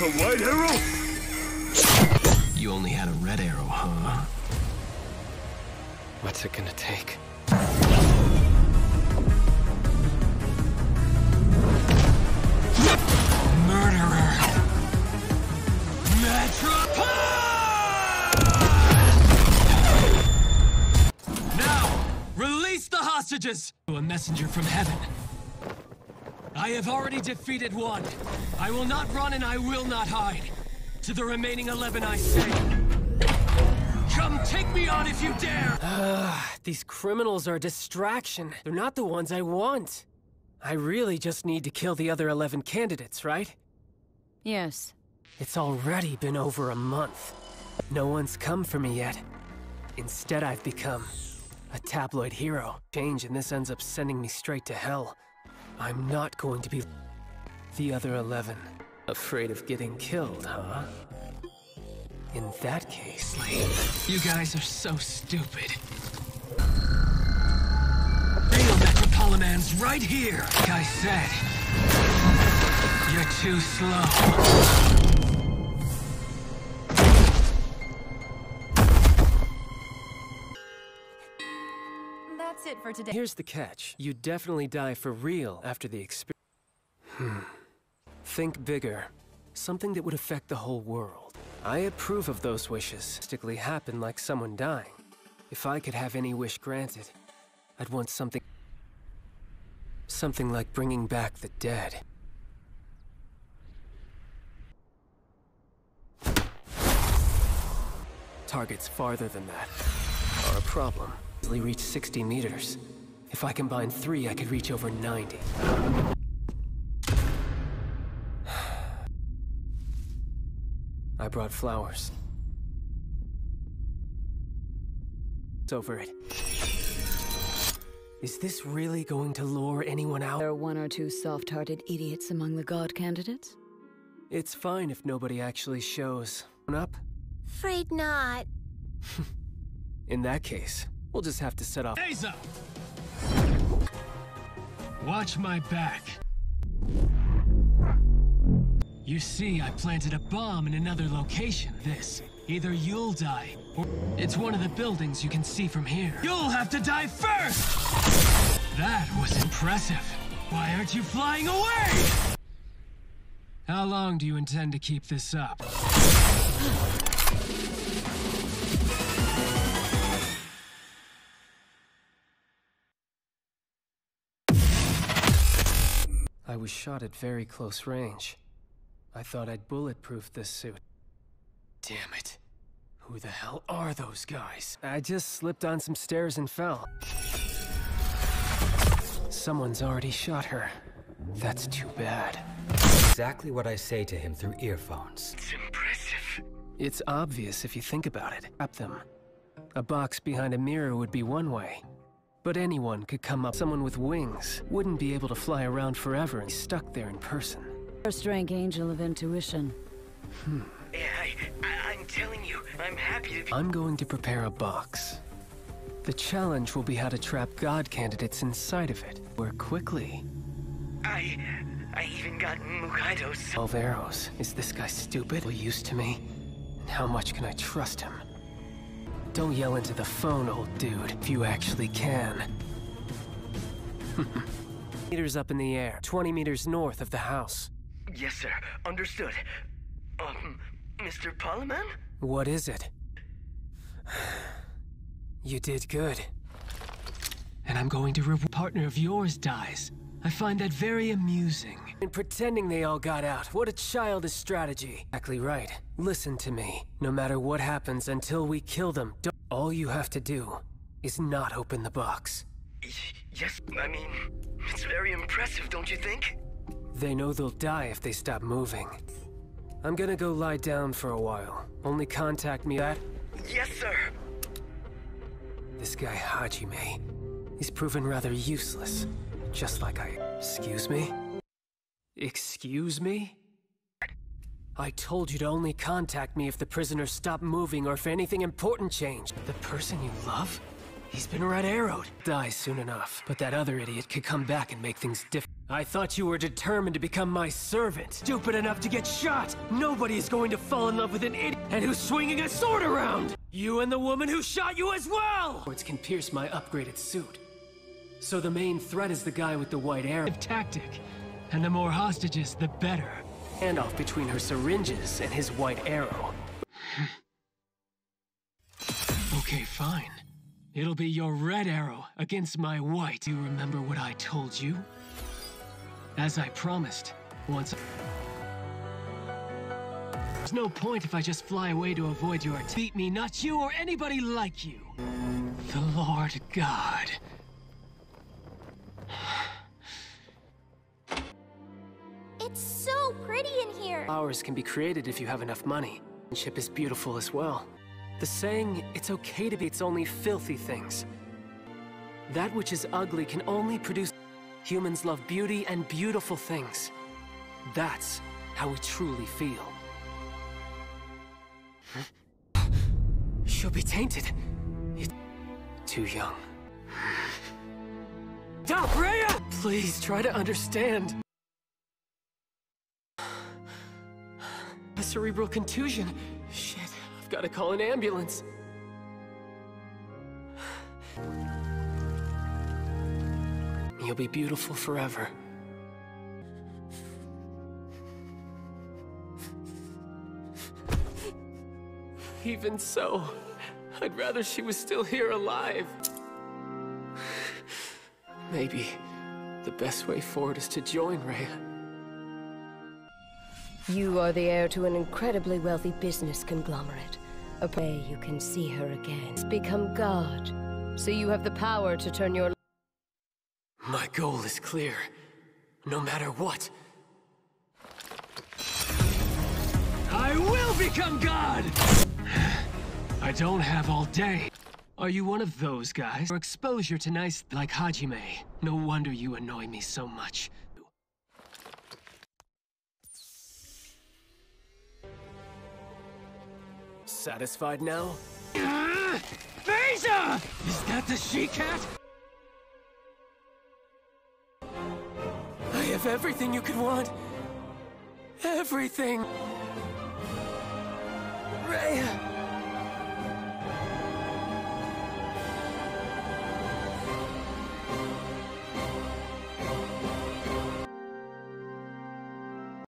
A white arrow? You only had a red arrow, huh? What's it gonna take? Murderer! Metro! Now, release the hostages! A messenger from heaven. I have already defeated one. I will not run and I will not hide. To the remaining 11 I say. Come take me on if you dare! Ah, these criminals are a distraction. They're not the ones I want. I really just need to kill the other 11 candidates, right? Yes. It's already been over a month. No one's come for me yet. Instead, I've become a tabloid hero. Change and this ends up sending me straight to hell. I'm not going to be the other 11. Afraid of getting killed, huh? In that case, You guys are so stupid. Real Metropoliman's right here, like I said. You're too slow. It for today. Here's the catch. You definitely die for real after the experience. Hmm. Think bigger. Something that would affect the whole world. I approve of those wishes. Mystically happen like someone dying. If I could have any wish granted, I'd want something... Something like bringing back the dead. Targets farther than that are a problem. Easily reach 60 meters. If I combine three, I could reach over 90. I brought flowers. It's over it. Is this really going to lure anyone out? There are one or two soft-hearted idiots among the god candidates. It's fine if nobody actually shows up. Afraid not. In that case, we'll just have to set off. Days! Watch my back. You see, I planted a bomb in another location. This. Either you'll die, or it's one of the buildings you can see from here. You'll have to die first! That was impressive. Why aren't you flying away? How long do you intend to keep this up? I was shot at very close range. I thought I'd bulletproof this suit. Damn it. Who the hell are those guys? I just slipped on some stairs and fell. Someone's already shot her. That's too bad. Exactly what I say to him through earphones. It's impressive. It's obvious if you think about it. Up them. A box behind a mirror would be one way. But anyone could come up. Someone with wings wouldn't be able to fly around forever and be stuck there in person. First rank angel of intuition. Hmm. I, I, I'm telling you, I'm happy to be. I'm going to prepare a box. The challenge will be how to trap god candidates inside of it. Work quickly. I, I even got Mukaido's. Twelve arrows. Is this guy stupid? Or used to me? And how much can I trust him? Don't yell into the phone, old dude, if you actually can. meters up in the air, 20 meters north of the house. Yes, sir. Understood. Um, Mr. Polyman? What is it? You did good. And I'm going to reward partner of yours dies. I find that very amusing. And pretending they all got out. What a childish strategy. Exactly right. Listen to me. No matter what happens until we kill them, don't all you have to do is not open the box. Yes, I mean, it's very impressive, don't you think? They know they'll die if they stop moving. I'm gonna go lie down for a while. Only contact me at Yes, sir. this guy Hajime. He's proven rather useless. Just like I. Excuse me? Excuse me? I told you to only contact me if the prisoner stopped moving or if anything important changed. The person you love? He's been red arrowed. Die soon enough, but that other idiot could come back and make things different. I thought you were determined to become my servant. Stupid enough to get shot! Nobody is going to fall in love with an idiot and who's swinging a sword around! You and the woman who shot you as well! Swords can pierce my upgraded suit. So the main threat is the guy with the white arrow. Tactic. And the more hostages, the better. Handoff between her syringes and his white arrow. Okay, fine. It'll be your red arrow against my white. Do you remember what I told you? As I promised, once... There's no point if I just fly away to avoid your... Beat me, not you or anybody like you. The Lord God. It's so pretty in here. Flowers can be created if you have enough money. Ship is beautiful as well. The saying, it's okay to be, it's only filthy things. That which is ugly can only produce... Humans love beauty and beautiful things. That's how we truly feel. She'll be tainted. It... Too young. Stop! Please try to understand. A cerebral contusion. Shit, I've got to call an ambulance. You'll be beautiful forever. Even so, I'd rather she was still here alive. Maybe the best way forward is to join Rhea. You are the heir to an incredibly wealthy business conglomerate. A way you can see her again. Become God, so you have the power to turn your My goal is clear. No matter what. I will become God! I don't have all day. Are you one of those guys? Your exposure to nice like Hajime. No wonder you annoy me so much. Satisfied now? Uh, Is that the she-cat? I have everything you could want. Everything. Raya!